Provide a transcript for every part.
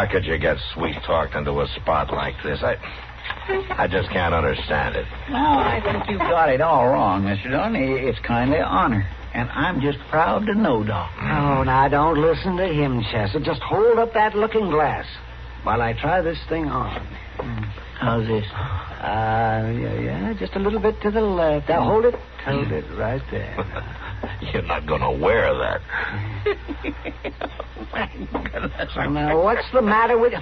How could you get sweet talked into a spot like this? I, I just can't understand it. No, I think you've got it all wrong, Mr. Dillon. It's kindly honor. And I'm just proud to know, Doc. Oh, now don't listen to him, Chester. Just hold up that looking glass while I try this thing on. How's this? Uh, yeah, yeah, just a little bit to the left. Now hold it, hold it right there. You're not going to wear that. now, what's the matter with you?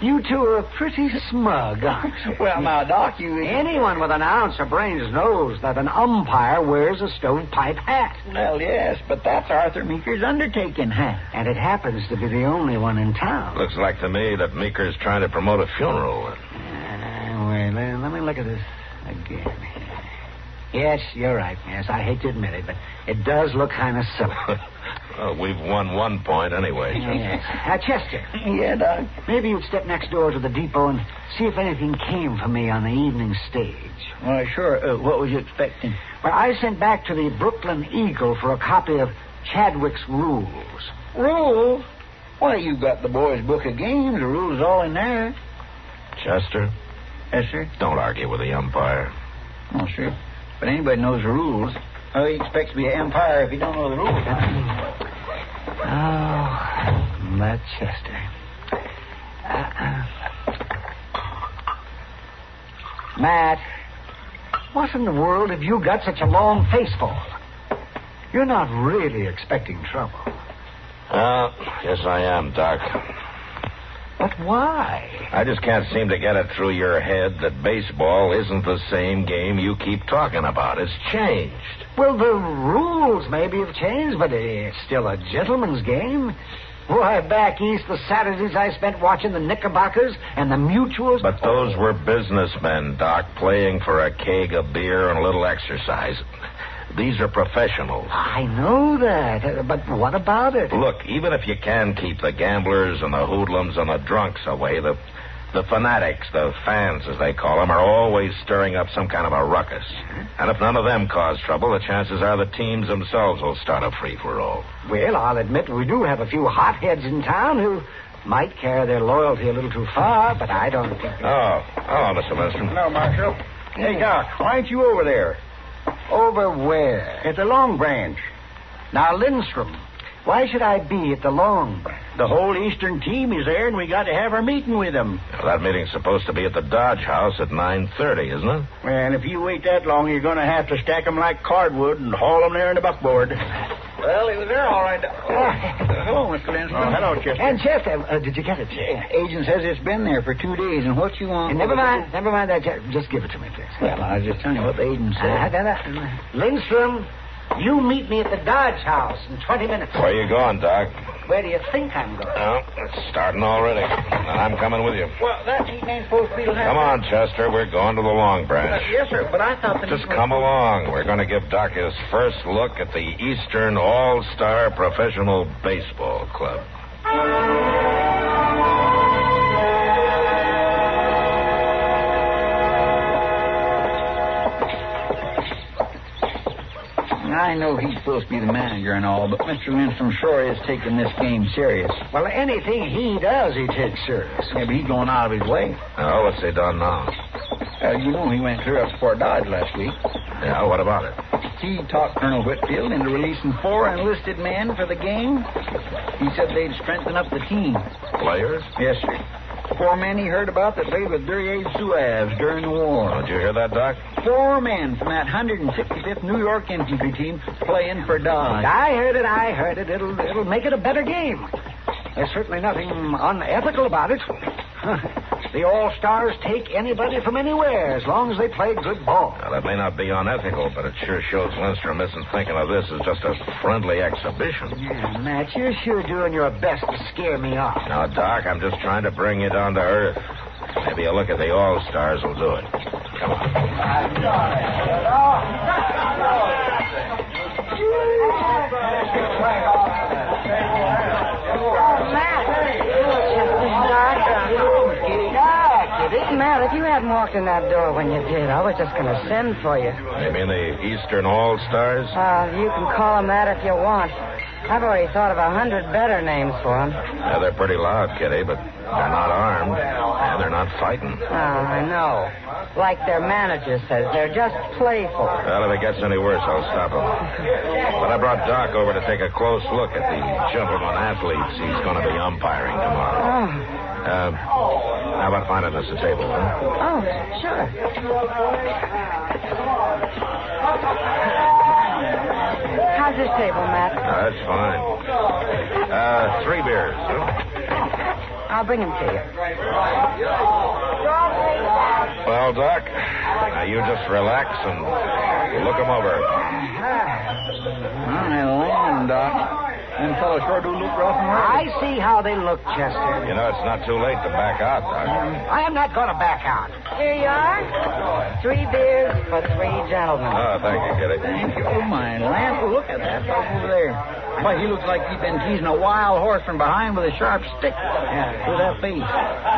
You two are pretty smug. Well, now, Doc, you. Anyone with an ounce of brains knows that an umpire wears a stovepipe hat. Well, yes, but that's Arthur Meeker's undertaking hat. And it happens to be the only one in town. Looks like to me that Meeker's trying to promote a funeral. Uh, wait, let, let me look at this again. Yes, you're right. Yes, I hate to admit it, but it does look kind of silly. well, we've won one point anyway. Yes. Uh, Chester. Yeah, Doc. Maybe you'd step next door to the depot and see if anything came for me on the evening stage. Well, sure. Uh, what was you expecting? Well, I sent back to the Brooklyn Eagle for a copy of Chadwick's Rules. Rules? Why, you've got the boys' book of games. The rules all in there. Chester? Yes, sir? Don't argue with the umpire. Oh, sure. But anybody knows the rules. How he expects to be an umpire if he don't know the rules? Oh, that Chester. Uh-uh. Matt, what in the world have you got such a long face for? You're not really expecting trouble. Uh, yes, I am, Doc. But why? I just can't seem to get it through your head that baseball isn't the same game you keep talking about. It's changed. Well, the rules maybe have changed, but it's still a gentleman's game. Why, back east, the Saturdays I spent watching the Knickerbockers and the Mutuals. But those were businessmen, Doc, playing for a keg of beer and a little exercise. These are professionals. I know that, but what about it? Look, even if you can keep the gamblers and the hoodlums and the drunks away, the the fanatics, the fans as they call them, are always stirring up some kind of a ruckus. And if none of them cause trouble, the chances are the teams themselves will start a free for all. Well, I'll admit we do have a few hotheads in town who might carry their loyalty a little too far, but I don't think. Oh, hello, Mr. Lindstrom. Hello, Marshal. Hey, Doc, why ain't you over there? Over where? At the Long Branch. Now, Lindstrom, why should I be at the Long Branch? The whole Eastern team is there, and we got to have our meeting with them. Well, that meeting's supposed to be at the Dodge House at 9.30, isn't it? And if you wait that long, you're going to have to stack 'em like cardwood and haul 'em there in the buckboard. Well, he was there all right. hello, Mr. Lindstrom. Oh, hello, Chester. And Chester, uh, did you get it? Yeah. Agent says it's been there for two days, and what you want? And never mind, never mind that. Just give it to me, please. Well, I was just telling you what the agent Uh, said. da- da- Lindstrom, you meet me at the Dodge House in 20 minutes. Where you going, Doc? Where do you think I'm going? Well, it's starting already. And I'm coming with you. Well, that meeting ain't supposed to be till Come on, Chester. We're going to the Long Branch. Uh, yes, sir, but I thought the Just come along. We're going to give Doc his first look at the Eastern All Star Professional Baseball Club. I know he's supposed to be the manager and all, but Mr. Lindstrom sure is taking this game serious. Well, anything he does, he takes serious. Yeah, but he's going out of his way. Oh, what's he done now? Uh, you know he went clear up to Fort Dodge last week. Yeah, what about it? He talked Colonel Whitfield into releasing four enlisted men for the game. He said they'd strengthen up the team. Players? Yes, sir. Four men he heard about that played with Duryea Zouaves during the war. Don't you hear that, Doc? Four men from that 165th New York infantry team playing for Dodge. I heard it, I heard it. It'll, it'll make it a better game. There's certainly nothing unethical about it. The All Stars take anybody from anywhere as long as they play good ball. Now, that may not be unethical, but it sure shows Lindstrom isn't thinking of this as just a friendly exhibition. Yeah, Matt, you're sure doing your best to scare me off. Now, Doc, I'm just trying to bring you down to earth. Maybe a look at the All Stars will do it. Come on. In that door when you did, I was just going to send for you. You mean the Eastern All Stars? Uh, you can call them that if you want. I've already thought of a hundred better names for them. Yeah, they're pretty loud, Kitty, but they're not armed, and they're not fighting. Oh, I know. Like their manager says, they're just playful. Well, if it gets any worse, I'll stop them. But I brought Doc over to take a close look at the gentleman athletes he's going to be umpiring tomorrow. Oh, Uh, how about finding us a table, huh? oh, sure. How's this table, Matt? Uh, that's fine. Uh, three beers, huh? I'll bring them to you. Well, Doc, now you just relax and look them over. My land, Doc. Them fellows sure do look rough and ready. I see how they look, Chester. You know, it's not too late to back out, Doc. I am not going to back out. Here you are. Three beers for three gentlemen. Oh, thank you, Kitty. Thank you. Oh, my land. Oh, look at that fellow over there. Why, he looks like he's been teasing a wild horse from behind with a sharp stick. Yeah, with that face.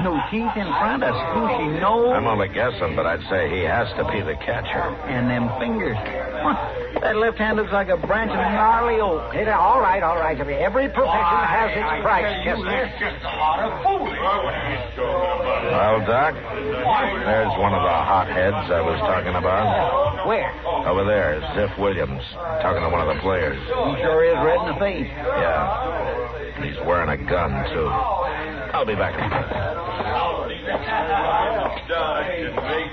No teeth in front, a squishy nose, I'm only guessing, but I'd say he has to be the catcher. and them fingers. Why, that left hand looks like a branch of gnarly oak. Hey, uh, all right, all right. Every profession has its price, Chester. Well, Doc, there's one of the hotheads I was talking about. Where? Over there, Ziff Williams, talking to one of the players. He sure is red in the face. Yeah. He's wearing a gun, too. I'll be back in a minute.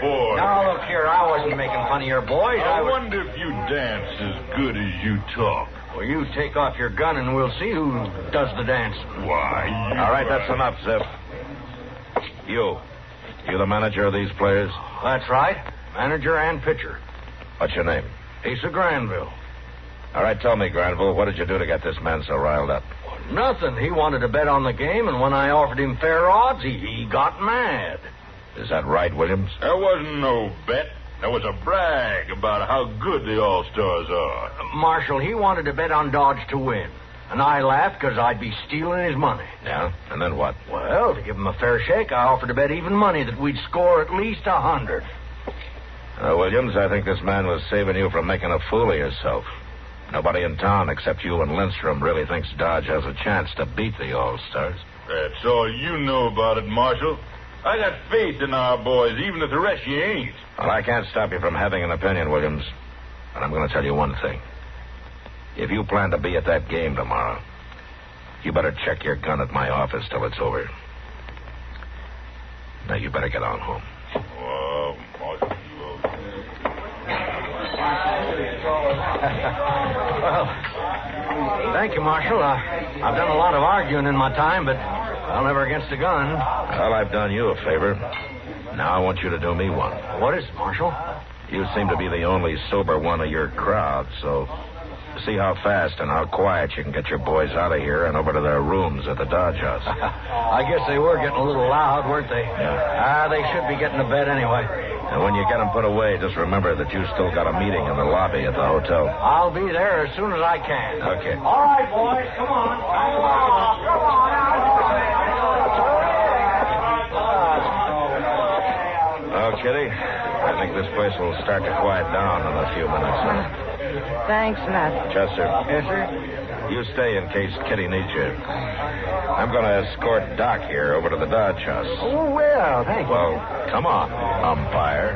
Boy. Now, look here. I wasn't making fun of your boys. I I was... wonder if you dance as good as you talk. Well, you take off your gun and we'll see who does the dance. Why. All right, that's enough, Ziff. You. You the manager of these players? That's right. Manager and pitcher. What's your name? Asa Granville. All right, tell me, Granville, what did you do to get this man so riled up? Nothing. He wanted to bet on the game, and when I offered him fair odds, he, he got mad. Is that right, Williams? That wasn't no bet. That was a brag about how good the All-Stars are. Marshall, he wanted to bet on Dodge to win. And I laughed because I'd be stealing his money. Yeah? And then what? Well, to give him a fair shake, I offered to bet even money that we'd score at least a hundred. Uh, Williams, I think this man was saving you from making a fool of yourself. Nobody in town except you and Lindstrom really thinks Dodge has a chance to beat the All-Stars. That's all you know about it, Marshal. I got faith in our boys, even if the rest you ain't. Well, I can't stop you from having an opinion, Williams. But I'm going to tell you one thing. If you plan to be at that game tomorrow, you better check your gun at my office till it's over. Now, you better get on home. Oh, Marshal, you... Well, thank you, Marshal. Uh, I've done a lot of arguing in my time, but I'll never against a gun. Well, I've done you a favor. Now I want you to do me one. What is it, Marshal? You seem to be the only sober one of your crowd, so see how fast and how quiet you can get your boys out of here and over to their rooms at the Dodge House. I guess they were getting a little loud, weren't they? Ah, they should be getting to bed anyway. And when you get them put away, just remember that you still got a meeting in the lobby at the hotel. I'll be there as soon as I can. Okay. All right, boys, come on. Come on, come on. Oh, Kitty, I think this place will start to quiet down in a few minutes. Thanks, Matt. Chester, Yes, sir? You stay in case Kitty needs you. I'm going to escort Doc here over to the Dodge House. Oh, well, thank you. Well, come on, umpire.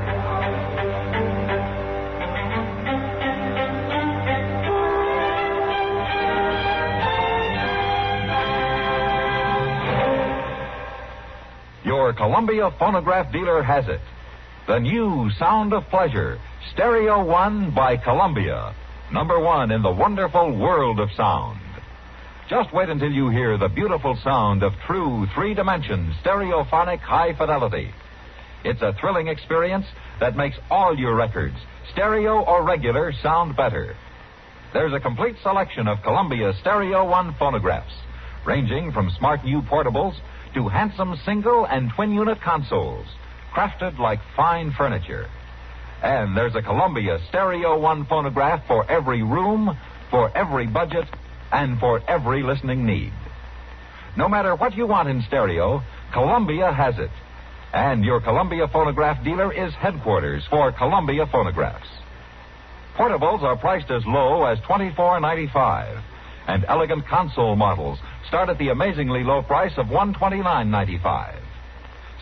Your Columbia phonograph dealer has it. The new Sound of Pleasure, Stereo One by Columbia. Number one in the wonderful world of sound. Just wait until you hear the beautiful sound of true three dimension stereophonic high fidelity. It's a thrilling experience that makes all your records, stereo or regular, sound better. There's a complete selection of Columbia Stereo One phonographs, ranging from smart new portables to handsome single and twin unit consoles, crafted like fine furniture. And there's a Columbia Stereo One phonograph for every room, for every budget, and for every listening need. No matter what you want in stereo, Columbia has it. And your Columbia phonograph dealer is headquarters for Columbia phonographs. Portables are priced as low as $24.95, and elegant console models start at the amazingly low price of $129.95.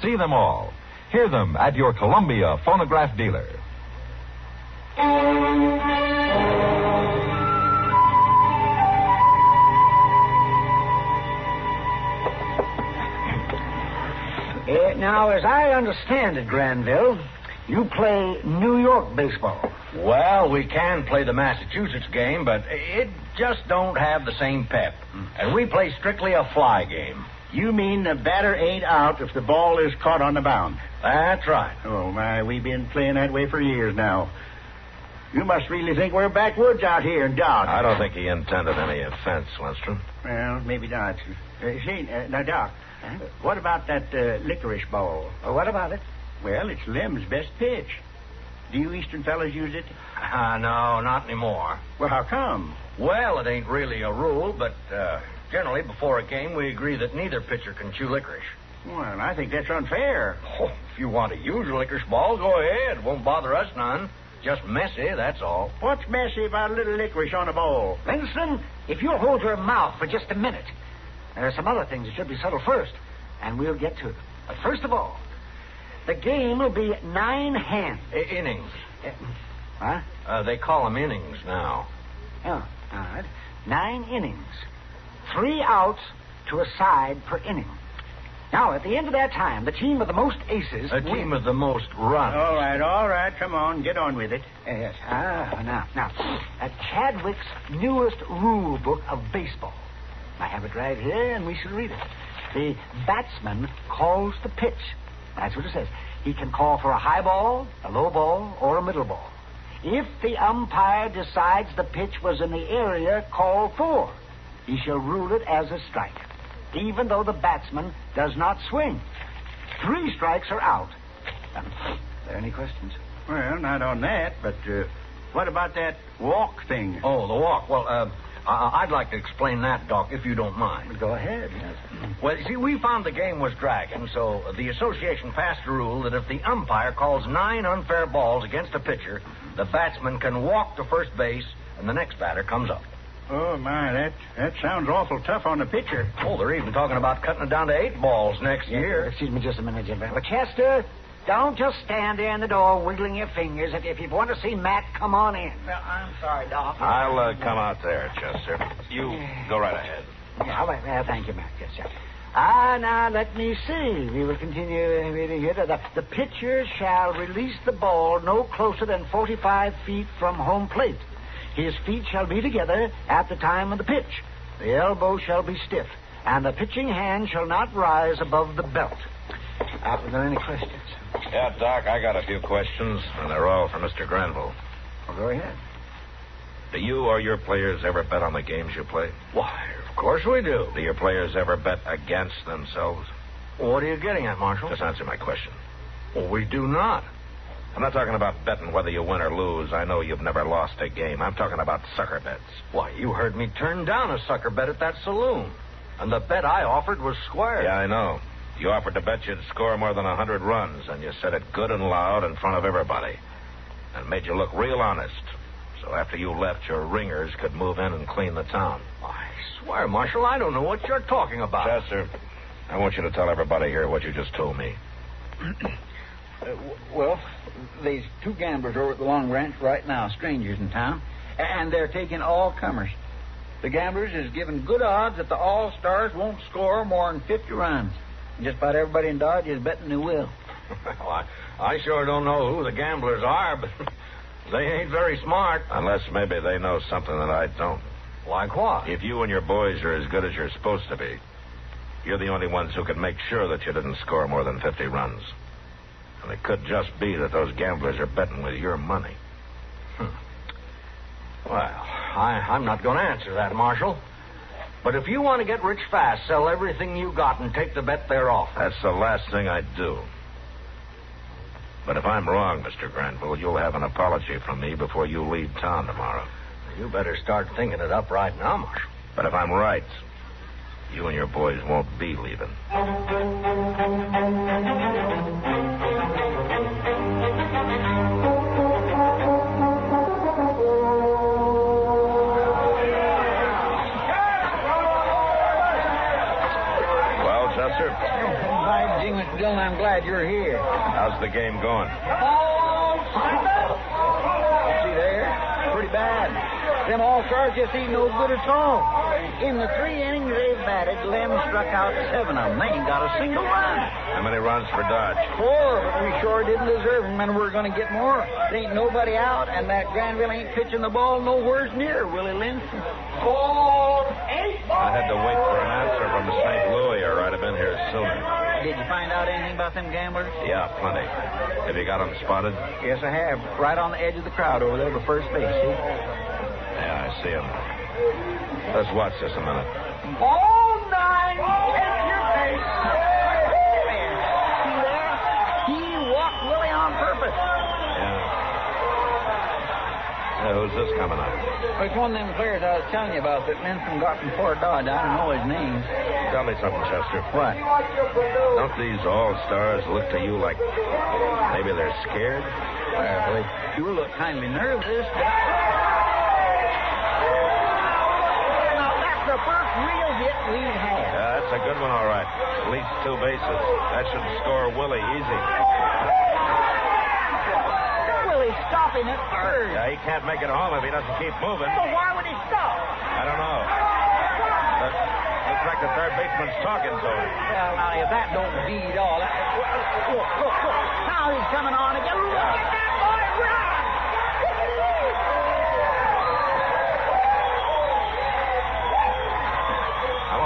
See them all. Hear them at your Columbia phonograph dealer. Uh, now, as I understand it, Granville, you play New York baseball. Well, we can play the Massachusetts game, but it just don't have the same pep. And we play strictly a fly game. You mean the batter ain't out if the ball is caught on the mound? That's right. Oh, my, we've been playing that way for years now. You must really think we're backwoods out here in Dodge. I don't think he intended any offense, Lindstrom. Well, maybe not. Uh, say, uh, now, Doc, uh, what about that uh, licorice ball? Uh, what about it? Well, it's Lem's best pitch. Do you Eastern fellas use it? Uh, no, not anymore. Well, how come? Well, it ain't really a rule, but uh, generally before a game we agree that neither pitcher can chew licorice. Well, I think that's unfair. Oh, if you want to use a licorice ball, go ahead. Won't bother us none. Just messy, that's all. What's messy about a little licorice on a bowl? Lindstrom, if you'll hold your mouth for just a minute, there are some other things that should be settled first, and we'll get to them. But first of all, the game will be nine hands. I- innings. Uh, Huh? Uh, they call them innings now. Oh, all right. Nine innings. Three outs to a side per inning. Now, at the end of that time, the team with the most aces. A team with the most runs. All right, all right. Come on, get on with it. Yes. Ah, now, now, at Chadwick's newest rule book of baseball. I have it right here, and we shall read it. The batsman calls the pitch. That's what it says. He can call for a high ball, a low ball, or a middle ball. If the umpire decides the pitch was in the area called for, he shall rule it as a strike, even though the batsman does not swing. Three strikes are out. Um, are there any questions? Well, not on that, but uh, what about that walk thing? Oh, the walk. Well, uh, I- I'd like to explain that, Doc, if you don't mind. Go ahead. Yes. Well, you see, we found the game was dragging, so the association passed a rule that if the umpire calls nine unfair balls against a pitcher, the batsman can walk to first base, and the next batter comes up. Oh, my, that, that sounds awful tough on the pitcher. Oh, they're even talking about cutting it down to eight balls next year. Excuse me just a minute, Jim. But Chester, don't just stand there in the door wiggling your fingers. If, if you want to see Matt, come on in. Well, I'm sorry, Doc. I'll uh, come out there, Chester. You go right ahead. Yeah, all right. Well, thank you, Matt. Yes, sir. Ah, now let me see. We will continue uh, reading here. The, the pitcher shall release the ball no closer than 45 feet from home plate. His feet shall be together at the time of the pitch. The elbow shall be stiff, and the pitching hand shall not rise above the belt. Are there any questions? Yeah, Doc, I got a few questions, and they're all for Mr. Granville. Well, go ahead. Do you or your players ever bet on the games you play? Why, of course we do. Do your players ever bet against themselves? What are you getting at, Marshal? Just answer my question. Well, we do not. I'm not talking about betting whether you win or lose. I know you've never lost a game. I'm talking about sucker bets. Why, you heard me turn down a sucker bet at that saloon. And the bet I offered was square. Yeah, I know. You offered to bet you'd score more than a hundred runs, and you said it good and loud in front of everybody. And made you look real honest. So after you left, your ringers could move in and clean the town. I swear, Marshal, I don't know what you're talking about. Chester, I want you to tell everybody here what you just told me. Uh, well, there's two gamblers over at the Long Branch right now, strangers in town, and they're taking all comers. The gamblers is giving good odds that the All Stars won't score more than 50 runs. Just about everybody in Dodge is betting they will. Well, I, I sure don't know who the gamblers are, but they ain't very smart. Unless maybe they know something that I don't. Like what? If you and your boys are as good as you're supposed to be, you're the only ones who can make sure that you didn't score more than 50 runs. And it could just be that those gamblers are betting with your money. Hmm. Well, I, I'm not going to answer that, Marshal. But if you want to get rich fast, sell everything you got and take the bet they're off. That's the last thing I'd do. But if I'm wrong, Mr. Granville, you'll have an apology from me before you leave town tomorrow. You better start thinking it up right now, Marshal. But if I'm right, you and your boys won't be leaving. Well, Chester, By jing, Mr. Dillon, I'm glad you're here. how's the game going? Oh see there? Pretty bad. Them all stars just ain't no good at all. In the three innings they've batted, Lem struck out seven of them. They ain't got a single run. How many runs for Dodge? Four, but we sure didn't deserve them, and we're going to get more. There ain't nobody out, and that Granville ain't pitching the ball nowheres near Willie Linson. Ball eight. I had to wait for an answer from St. Louis, or I'd have been here sooner. Did you find out anything about them gamblers? Yeah, plenty. Have you got them spotted? Yes, I have. Right on the edge of the crowd over there to first base. See? Yeah, I see them. Let's watch this a minute. All nine, take your base. See there? He walked Willie on purpose. Yeah. Yeah, who's this coming up? It's one of them players I was telling you about that Lindstrom got from Fort Dodge. I don't know his name. Tell me something, Chester. What? Don't these all-stars look to you like maybe they're scared? Well, they sure look kindly nervous. Now, that's the first real hit. Yeah, that's a good one, all right. At least two bases. That should score Willie easy. Willie's stopping at third. Yeah, he can't make it home if he doesn't keep moving. Well, why would he stop? I don't know. But looks like the third baseman's talking to him. Well, now, if that don't beat all, that, look, look, look. Now he's coming on again. Look at that boy run!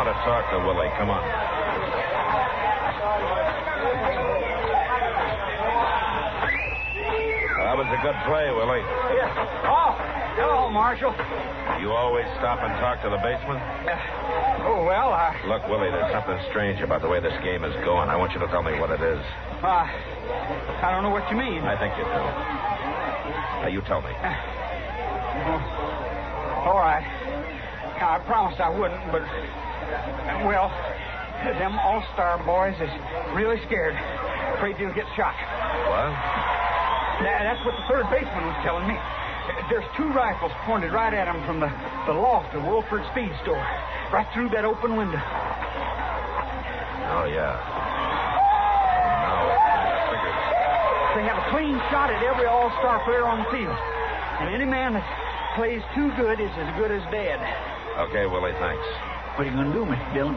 Want to talk to Willie. Come on. That was a good play, Willie. Yeah. Oh, hello, Marshal. You always stop and talk to the baseman? Uh, oh, well, I, Look, Willie, there's something strange about the way this game is going. I want you to tell me what it is. uh, I don't know what you mean. I think you do. Now, you tell me. All right. I promised I wouldn't, but, well, them all-star boys is really scared. Afraid they'll get shot. What? Tha- That's what the third baseman was telling me. There's two rifles pointed right at him from the, the loft of Wolford's Feed Store, right through that open window. Oh, yeah. They have a clean shot at every all-star player on the field. And any man that plays too good is as good as dead. Okay, Willie, thanks. What are you going to do, Mr. Dillon?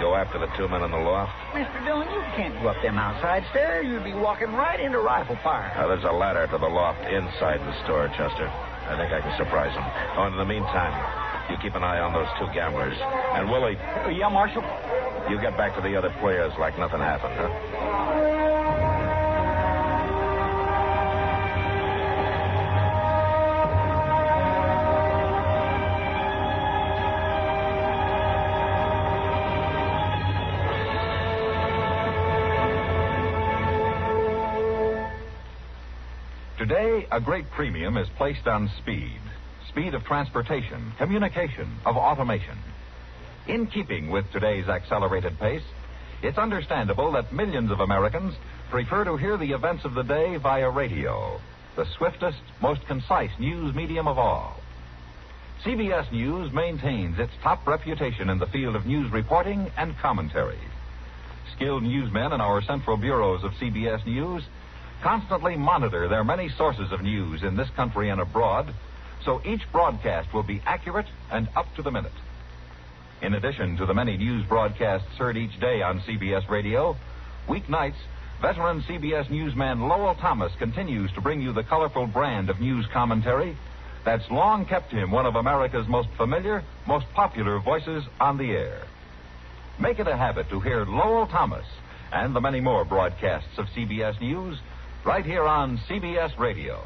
Go after the two men in the loft. Mr. Dillon, you can't go up them outside stairs. You'd be walking right into rifle fire. Now, there's a ladder to the loft inside the store, Chester. I think I can surprise them. Oh, and in the meantime, you keep an eye on those two gamblers. And, Willie, Uh, yeah, Marshal. you get back to the other players like nothing happened, huh? A great premium is placed on speed. Speed of transportation, communication, of automation. In keeping with today's accelerated pace, it's understandable that millions of Americans prefer to hear the events of the day via radio, the swiftest, most concise news medium of all. CBS News maintains its top reputation in the field of news reporting and commentary. Skilled newsmen in our central bureaus of CBS News constantly monitor their many sources of news in this country and abroad, so each broadcast will be accurate and up to the minute. In addition to the many news broadcasts heard each day on CBS Radio, weeknights, veteran CBS newsman Lowell Thomas continues to bring you the colorful brand of news commentary that's long kept him one of America's most familiar, most popular voices on the air. Make it a habit to hear Lowell Thomas and the many more broadcasts of CBS News right here on CBS Radio.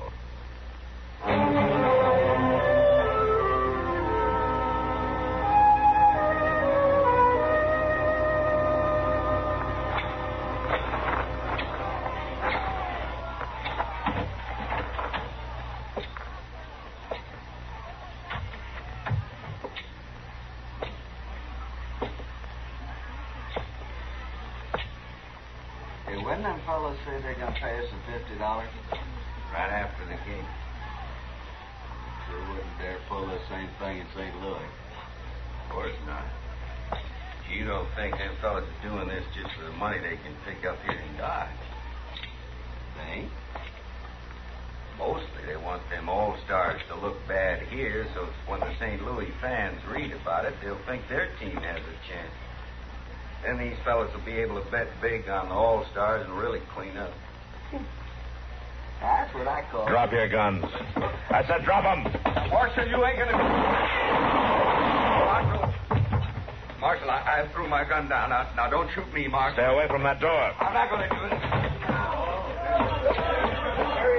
Fellows say they're gonna pay us the fifty dollars? Right after the game. Sure wouldn't dare pull the same thing in St. Louis. Of course not. You don't think them fellas are doing this just for the money they can pick up here in Dodge? They ain't. Mostly they want them all-stars to look bad here, so when the St. Louis fans read about it, they'll think their team has a chance. Then these fellas will be able to bet big on the All Stars and really clean up. That's what I call. Drop your guns. I said drop them. Marshal, you ain't gonna. Marshal, Marshal, I, I threw my gun down. Now, now don't shoot me, Marshal. Stay away from that door. I'm not gonna do it.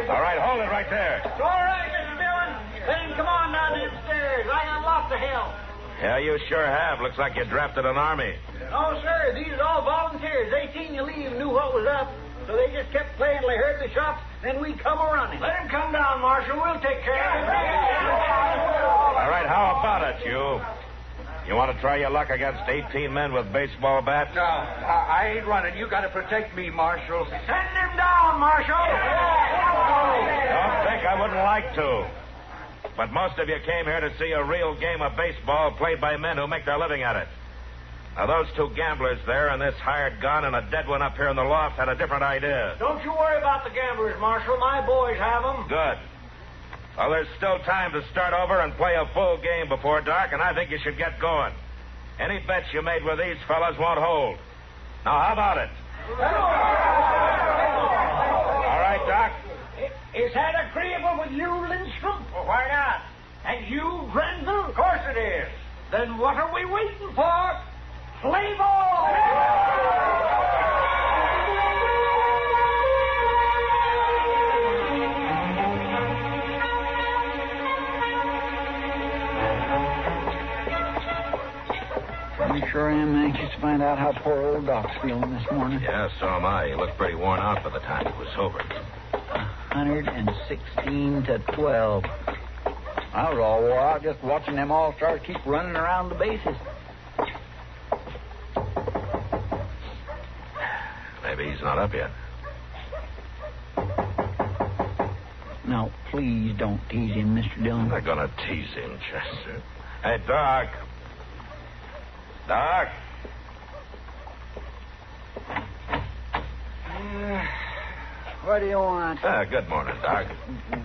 All right, hold it right there. All right, Mr. Dillon. Then come on down the stairs. I got lots of help. Yeah, you sure have. Looks like you drafted an army. No, sir. These are all volunteers. They seen you leave knew what was up. So they just kept playing till they heard the shots. Then we come a running. Let him come down, Marshal. We'll take care of him. All right, how about it, you? You want to try your luck against 18 men with baseball bats? No, I, I ain't running. You gotta protect me, Marshal. Send him down, Marshal. Don't think I wouldn't like to. But most of you came here to see a real game of baseball played by men who make their living at it. Now, those two gamblers there and this hired gun and a dead one up here in the loft had a different idea. Don't you worry about the gamblers, Marshal. My boys have them. Good. Well, there's still time to start over and play a full game before dark, and I think you should get going. Any bets you made with these fellas won't hold. Now, how about it? All right, Doc. Is that agreeable with you, Lindstrom? Well, why not? And you, Granville? Of course it is. Then what are we waiting for? Play ball! I sure am anxious to find out how poor old Doc's feeling this morning. Yeah, so am I. He looked pretty worn out by the time he was sober. 116 to 12. I was all wore out just watching them all stars keep running around the bases. Maybe he's not up yet. Now, please don't tease him, Mr. Dillon. I'm Dillon. not gonna tease him, Chester. Hey, Doc. Doc. What do you want? Ah, good morning, Doc.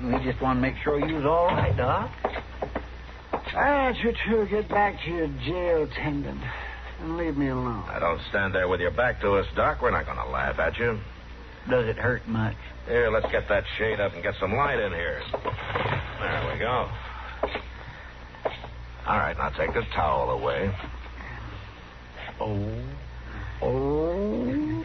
We just want to make sure you was all right, Doc. I want you to get back to your jail attendant and leave me alone. Now, don't stand there with your back to us, Doc. We're not gonna laugh at you. Does it hurt much? Here, let's get that shade up and get some light in here. There we go. All right, now take the towel away. Oh. Oh.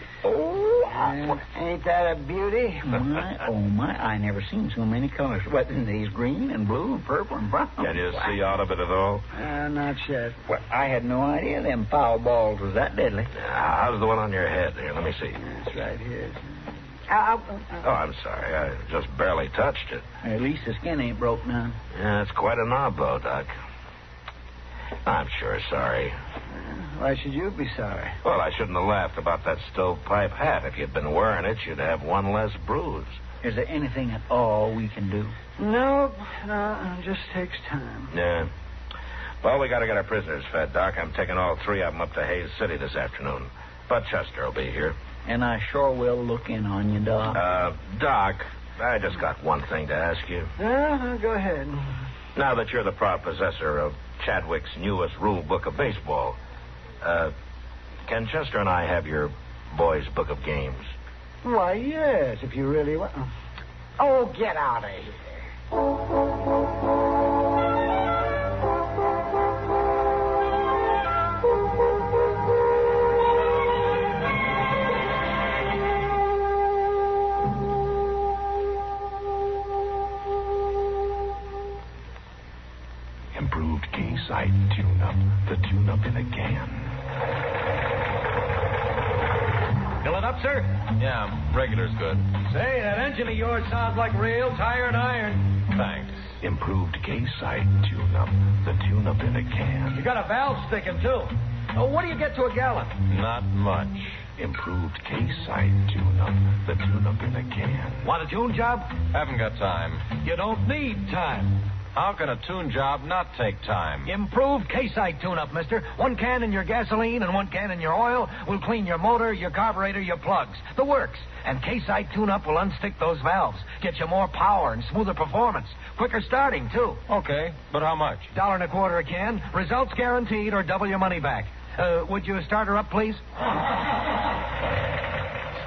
Ain't that a beauty? My, oh, my. I never seen so many colors. What, in these green and blue and purple and brown? Can you see out of it at all? Uh, not yet. Well, I had no idea them foul balls was that deadly. Ah, how's the one on your head? Here, let me see. It's right here. Ow, Oh. I'm sorry. I just barely touched it. At least the skin ain't broke none. Yeah, it's quite a knob, though, Doc. I'm sure sorry. Why should you be sorry? Well, I shouldn't have laughed about that stovepipe hat. If you'd been wearing it, you'd have one less bruise. Is there anything at all we can do? No, no, it just takes time. Yeah. Well, we got to get our prisoners fed, Doc. I'm taking all three of them up to Hays City this afternoon. But Chester will be here. And I sure will look in on you, Doc. Uh, Doc, I just got one thing to ask you. Uh, go ahead. Now that you're the proud possessor of Chadwick's newest rule book of baseball, uh, can Chester and I have your boy's book of games? Why, yes, if you really want. Oh, get out of here. Yeah, regular's good. Say, that engine of yours sounds like real tired iron. Thanks. Improved Casite tune-up. The tune-up in a can. You got a valve sticking, too. Oh, what do you get to a gallon? Not much. Improved Casite tune-up. The tune-up in a can. Want a tune job? Haven't got time. You don't need time. How can a tune job not take time? Improved Casite tune-up, mister. One can in your gasoline and one can in your oil will clean your motor, your carburetor, your plugs. The works. And Casite tune-up will unstick those valves. Get you more power and smoother performance. Quicker starting, too. Okay, but how much? Dollar and a quarter a can. Results guaranteed or double your money back. Uh, would you start her up, please?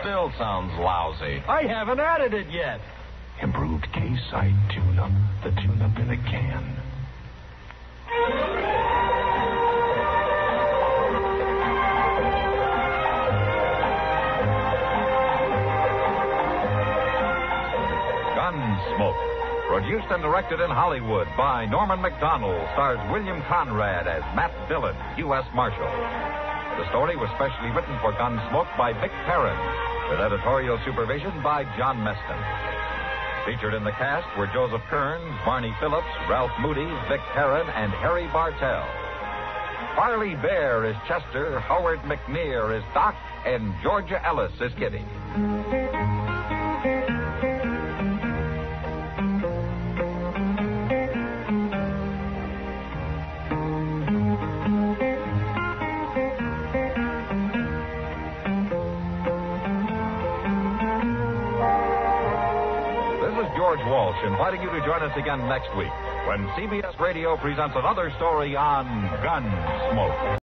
Still sounds lousy. I haven't added it yet. Improved Casite tune-up. The tune-up in a can. Gunsmoke. Produced and directed in Hollywood by Norman Macdonnell, stars William Conrad as Matt Dillon, U.S. Marshal. The story was specially written for Gunsmoke by Vic Perrin, with editorial supervision by John Meston. Featured in the cast were Joseph Kearns, Barney Phillips, Ralph Moody, Vic Perrin, and Harry Bartell. Parley Baer is Chester, Howard McNear is Doc, and Georgia Ellis is Kitty. Inviting you to join us again next week when CBS Radio presents another story on Gunsmoke.